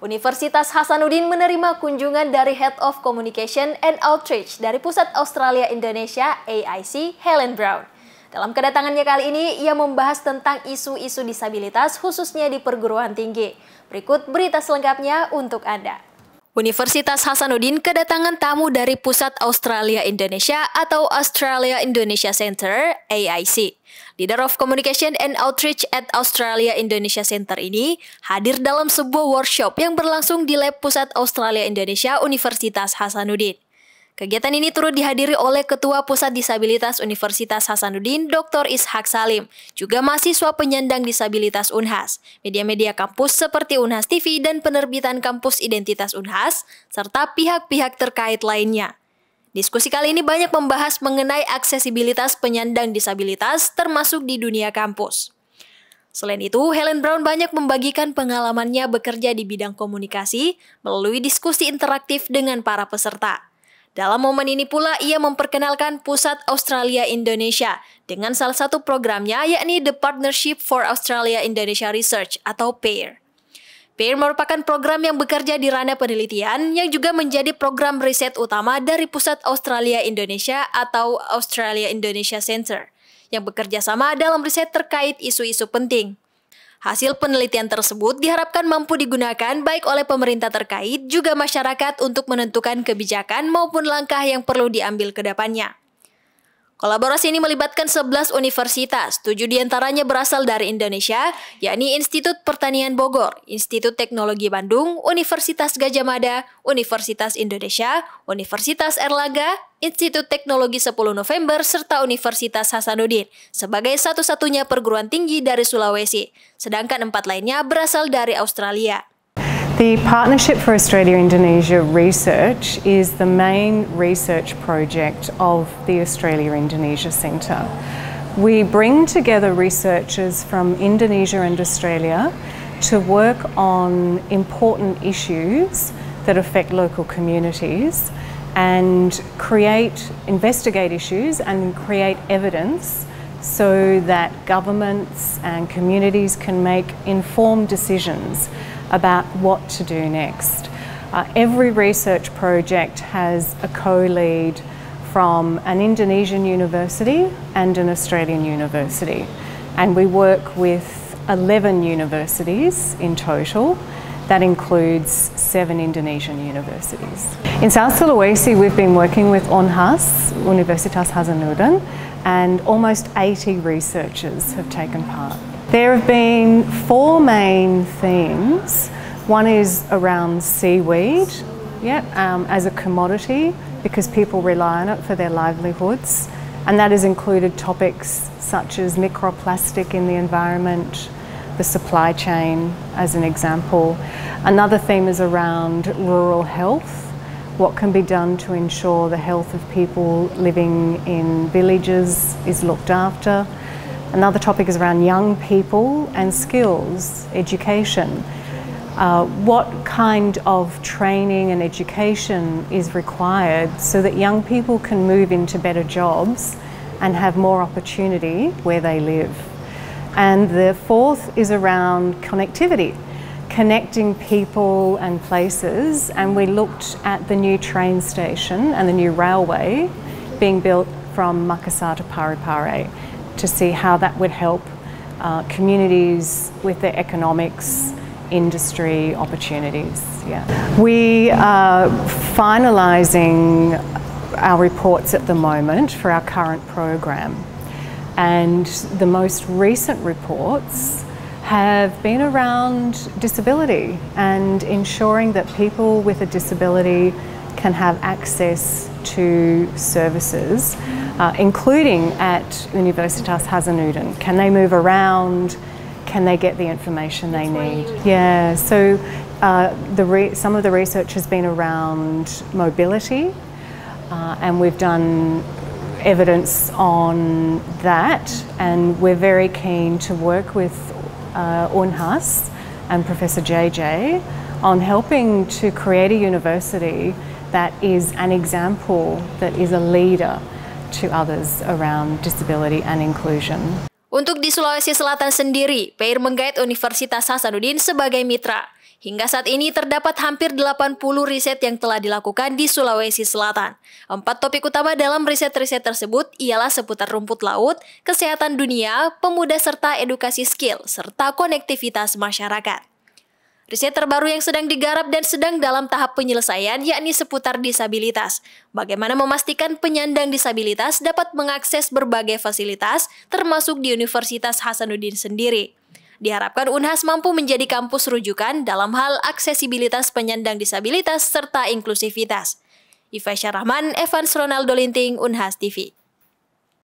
Universitas Hasanuddin menerima kunjungan dari Head of Communication and Outreach dari Pusat Australia Indonesia AIC, Helen Brown. Dalam kedatangannya kali ini, ia membahas tentang isu-isu disabilitas khususnya di perguruan tinggi. Berikut berita selengkapnya untuk Anda. Universitas Hasanuddin kedatangan tamu dari Pusat Australia Indonesia atau Australia Indonesia Center AIC. Leader of Communication and Outreach at Australia Indonesia Center ini hadir dalam sebuah workshop yang berlangsung di Lab Pusat Australia Indonesia Universitas Hasanuddin. Kegiatan ini turut dihadiri oleh Ketua Pusat Disabilitas Universitas Hasanuddin, Dr. Ishak Salim, juga mahasiswa penyandang disabilitas Unhas, media-media kampus seperti Unhas TV dan penerbitan kampus identitas Unhas, serta pihak-pihak terkait lainnya. Diskusi kali ini banyak membahas mengenai aksesibilitas penyandang disabilitas termasuk di dunia kampus. Selain itu, Helen Brown banyak membagikan pengalamannya bekerja di bidang komunikasi melalui diskusi interaktif dengan para peserta. Dalam momen ini pula ia memperkenalkan Pusat Australia Indonesia dengan salah satu programnya yakni The Partnership for Australia Indonesia Research atau PAIR. PAIR merupakan program yang bekerja di ranah penelitian yang juga menjadi program riset utama dari Pusat Australia Indonesia atau Australia Indonesia Center yang bekerja sama dalam riset terkait isu-isu penting. Hasil penelitian tersebut diharapkan mampu digunakan baik oleh pemerintah terkait juga masyarakat untuk menentukan kebijakan maupun langkah yang perlu diambil ke depannya. Kolaborasi ini melibatkan 11 universitas, tujuh di antaranya berasal dari Indonesia, yakni Institut Pertanian Bogor, Institut Teknologi Bandung, Universitas Gajah Mada, Universitas Indonesia, Universitas Erlangga, Institut Teknologi 10 November, serta Universitas Hasanuddin, sebagai satu-satunya perguruan tinggi dari Sulawesi, sedangkan empat lainnya berasal dari Australia. The Partnership for Australia Indonesia Research is the main research project of the Australia Indonesia Centre. We bring together researchers from Indonesia and Australia to work on important issues that affect local communities and create, investigate issues and create evidence so that governments and communities can make informed decisions about what to do next. Uh, every research project has a co-lead from an Indonesian university and an Australian university. And we work with 11 universities in total. That includes seven Indonesian universities. In South Sulawesi, we've been working with UNHAS, Universitas Hasanuddin, and almost 80 researchers have taken part. There have been four main themes. One is around seaweed, yeah, um, as a commodity because people rely on it for their livelihoods. And that has included topics such as microplastic in the environment, the supply chain, as an example. Another theme is around rural health. What can be done to ensure the health of people living in villages is looked after. Another topic is around young people and skills, education. Uh, what kind of training and education is required so that young people can move into better jobs and have more opportunity where they live. And the fourth is around connectivity, connecting people and places. And we looked at the new train station and the new railway being built from Makassar to Parepare to see how that would help uh, communities with their economics, industry opportunities. Yeah. We are finalising our reports at the moment for our current program. And the most recent reports have been around disability and ensuring that people with a disability can have access to services uh, including at Universitas Hasanuddin. Can they move around? Can they get the information they need? Yeah, so uh, the some of the research has been around mobility, uh, and we've done evidence on that, and we're very keen to work with uh, UNHAS and Professor JJ on helping to create a university that is an example, that is a leader to others around disability and inclusion. Untuk di Sulawesi Selatan sendiri, PAIR menggait Universitas Hasanuddin sebagai mitra. Hingga saat ini terdapat hampir 80 riset yang telah dilakukan di Sulawesi Selatan. Empat topik utama dalam riset-riset tersebut ialah seputar rumput laut, kesehatan dunia, pemuda serta edukasi skill, serta konektivitas masyarakat. Riset terbaru yang sedang digarap dan sedang dalam tahap penyelesaian yakni seputar disabilitas. Bagaimana memastikan penyandang disabilitas dapat mengakses berbagai fasilitas termasuk di Universitas Hasanuddin sendiri. Diharapkan Unhas mampu menjadi kampus rujukan dalam hal aksesibilitas penyandang disabilitas serta inklusivitas. Iva Syarahman, Evans Ronaldo Linting, Unhas TV.